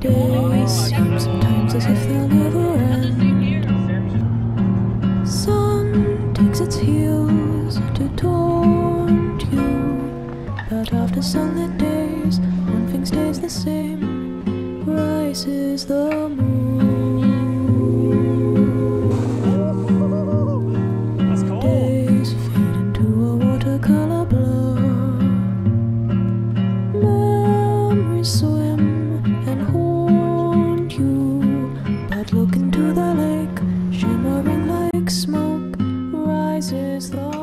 days seem sometimes as if they'll never end. Sun takes its heels to taunt you, but after sunlit days, one thing stays the same: rises the moon. Days fade into a watercolor blur. Memories. So smoke rises low.